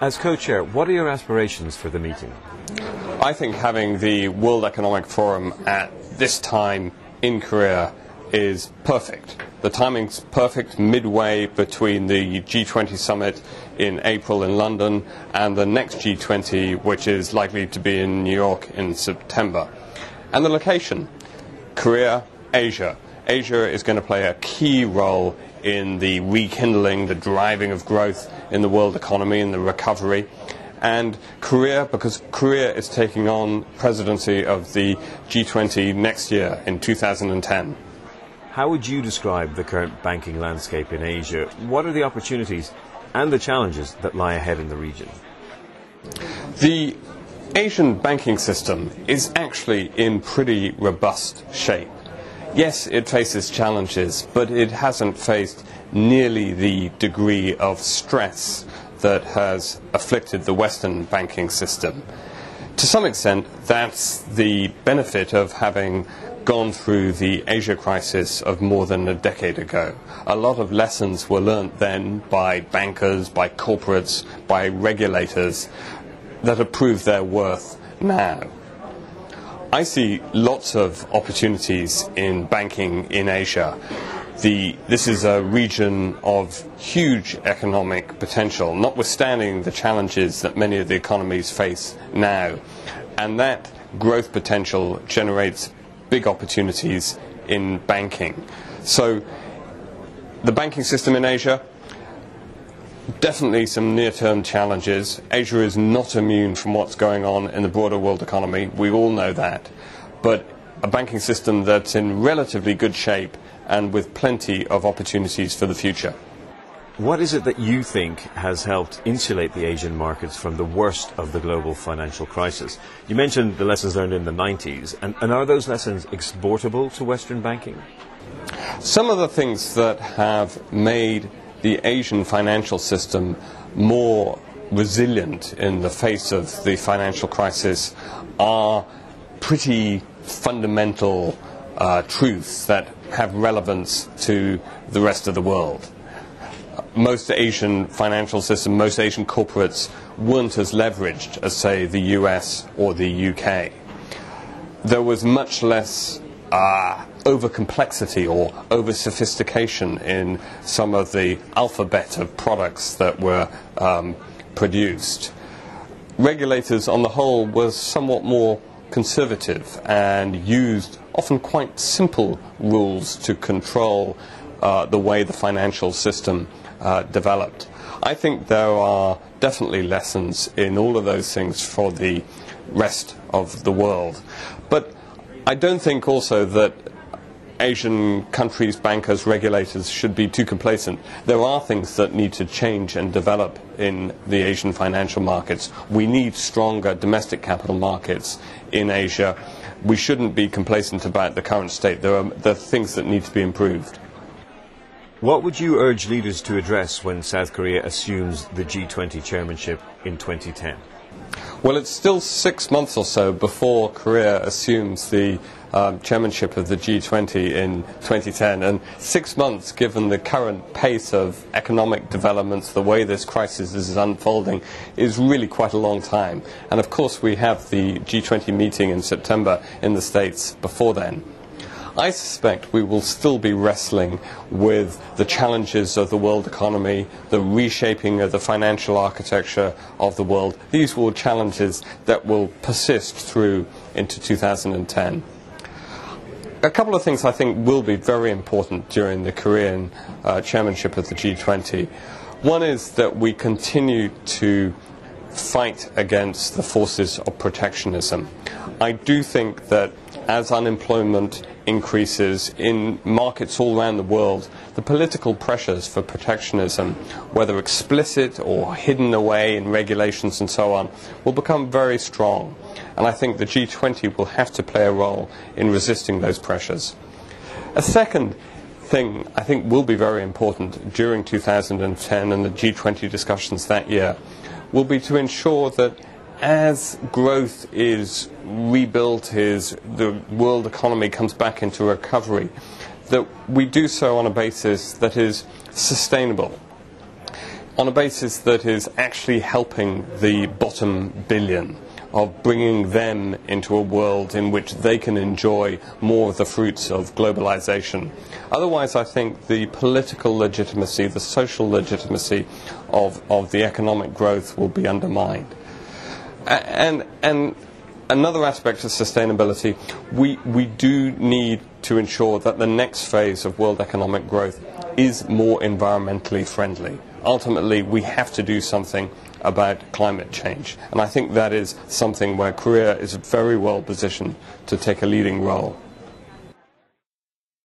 As co chair, what are your aspirations for the meeting? I think having the World Economic Forum at this time in Korea is perfect. The timing's perfect midway between the G20 summit in April in London and the next G20, which is likely to be in New York in September. And the location Korea, Asia. Asia is going to play a key role in the rekindling, the driving of growth in the world economy and the recovery. And Korea, because Korea is taking on presidency of the G20 next year in 2010. How would you describe the current banking landscape in Asia? What are the opportunities and the challenges that lie ahead in the region? The Asian banking system is actually in pretty robust shape. Yes, it faces challenges, but it hasn't faced nearly the degree of stress that has afflicted the Western banking system. To some extent, that's the benefit of having gone through the Asia crisis of more than a decade ago. A lot of lessons were learnt then by bankers, by corporates, by regulators that have proved their worth now. I see lots of opportunities in banking in Asia. The, this is a region of huge economic potential, notwithstanding the challenges that many of the economies face now. And that growth potential generates big opportunities in banking. So, the banking system in Asia, definitely some near term challenges. Asia is not immune from what's going on in the broader world economy. We all know that. But a banking system that's in relatively good shape and with plenty of opportunities for the future. What is it that you think has helped insulate the Asian markets from the worst of the global financial crisis? You mentioned the lessons learned in the 90s, and, and are those lessons exportable to Western banking? Some of the things that have made the Asian financial system more resilient in the face of the financial crisis are pretty fundamental uh, truths that have relevance to the rest of the world most Asian financial systems, most Asian corporates weren't as leveraged as, say, the US or the UK. There was much less uh, over complexity or over sophistication in some of the alphabet of products that were um, produced. Regulators, on the whole, were somewhat more conservative and used often quite simple rules to control uh, the way the financial system uh, developed. I think there are definitely lessons in all of those things for the rest of the world. I don't think also that Asian countries, bankers, regulators should be too complacent. There are things that need to change and develop in the Asian financial markets. We need stronger domestic capital markets in Asia. We shouldn't be complacent about the current state. There are, there are things that need to be improved. What would you urge leaders to address when South Korea assumes the G20 chairmanship in 2010? Well, it's still six months or so before Korea assumes the um, chairmanship of the G20 in 2010. And six months, given the current pace of economic developments, the way this crisis is unfolding, is really quite a long time. And of course, we have the G20 meeting in September in the States before then. I suspect we will still be wrestling with the challenges of the world economy, the reshaping of the financial architecture of the world. These will challenges that will persist through into 2010. A couple of things I think will be very important during the Korean uh, chairmanship of the G20. One is that we continue to fight against the forces of protectionism. I do think that as unemployment increases in markets all around the world, the political pressures for protectionism, whether explicit or hidden away in regulations and so on, will become very strong. And I think the G20 will have to play a role in resisting those pressures. A second thing I think will be very important during 2010 and the G20 discussions that year will be to ensure that as growth is rebuilt, as the world economy comes back into recovery, that we do so on a basis that is sustainable. on a basis that is actually helping the bottom billion of bringing them into a world in which they can enjoy more of the fruits of globalization. Otherwise, I think the political legitimacy, the social legitimacy of, of the economic growth will be undermined. And, and another aspect of sustainability, we, we do need to ensure that the next phase of world economic growth is more environmentally friendly. Ultimately, we have to do something about climate change. And I think that is something where Korea is very well positioned to take a leading role.